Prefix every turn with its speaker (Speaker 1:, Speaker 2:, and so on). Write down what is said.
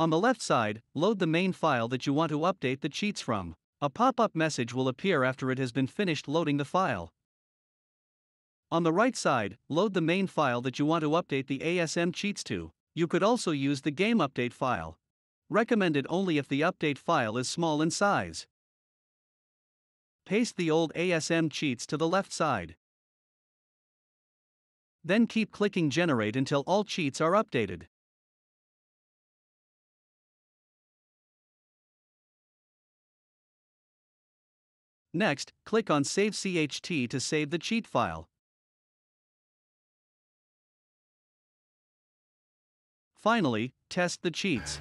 Speaker 1: On the left side, load the main file that you want to update the cheats from. A pop up message will appear after it has been finished loading the file. On the right side, load the main file that you want to update the ASM cheats to. You could also use the game update file. Recommended only if the update file is small in size. Paste the old ASM cheats to the left side. Then keep clicking generate until all cheats are updated. Next, click on Save CHT to save the cheat file. Finally, test the cheats.